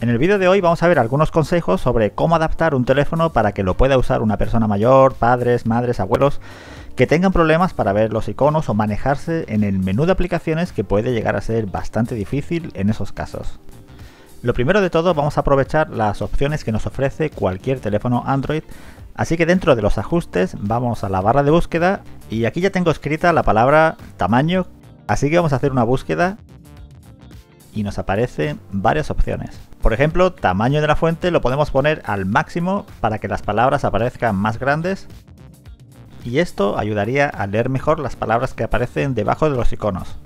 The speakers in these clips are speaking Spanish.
En el vídeo de hoy vamos a ver algunos consejos sobre cómo adaptar un teléfono para que lo pueda usar una persona mayor, padres, madres, abuelos, que tengan problemas para ver los iconos o manejarse en el menú de aplicaciones que puede llegar a ser bastante difícil en esos casos. Lo primero de todo vamos a aprovechar las opciones que nos ofrece cualquier teléfono Android, así que dentro de los ajustes vamos a la barra de búsqueda. Y aquí ya tengo escrita la palabra tamaño, así que vamos a hacer una búsqueda y nos aparecen varias opciones. Por ejemplo, tamaño de la fuente lo podemos poner al máximo para que las palabras aparezcan más grandes y esto ayudaría a leer mejor las palabras que aparecen debajo de los iconos.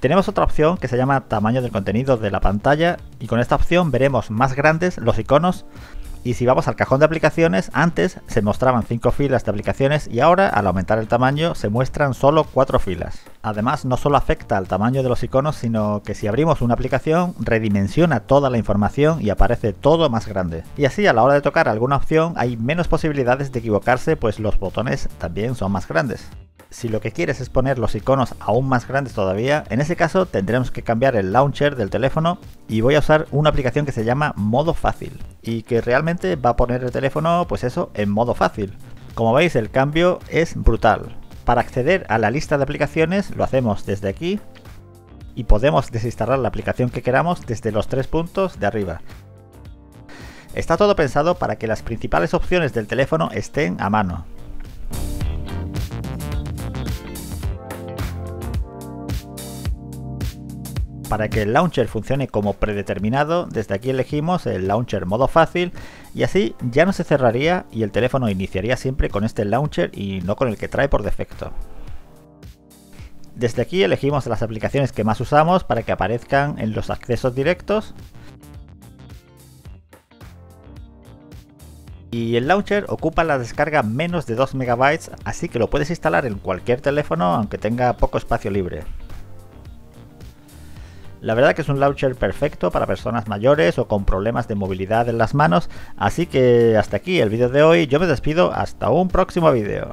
Tenemos otra opción que se llama tamaño del contenido de la pantalla y con esta opción veremos más grandes los iconos y si vamos al cajón de aplicaciones, antes se mostraban 5 filas de aplicaciones y ahora al aumentar el tamaño se muestran solo 4 filas. Además no solo afecta al tamaño de los iconos, sino que si abrimos una aplicación redimensiona toda la información y aparece todo más grande. Y así a la hora de tocar alguna opción hay menos posibilidades de equivocarse pues los botones también son más grandes. Si lo que quieres es poner los iconos aún más grandes todavía, en ese caso tendremos que cambiar el launcher del teléfono y voy a usar una aplicación que se llama Modo Fácil y que realmente va a poner el teléfono pues eso en modo fácil. Como veis el cambio es brutal. Para acceder a la lista de aplicaciones lo hacemos desde aquí y podemos desinstalar la aplicación que queramos desde los tres puntos de arriba. Está todo pensado para que las principales opciones del teléfono estén a mano. Para que el launcher funcione como predeterminado, desde aquí elegimos el launcher modo fácil y así ya no se cerraría y el teléfono iniciaría siempre con este launcher y no con el que trae por defecto. Desde aquí elegimos las aplicaciones que más usamos para que aparezcan en los accesos directos. Y el launcher ocupa la descarga menos de 2 MB, así que lo puedes instalar en cualquier teléfono aunque tenga poco espacio libre. La verdad que es un launcher perfecto para personas mayores o con problemas de movilidad en las manos, así que hasta aquí el vídeo de hoy, yo me despido. Hasta un próximo vídeo.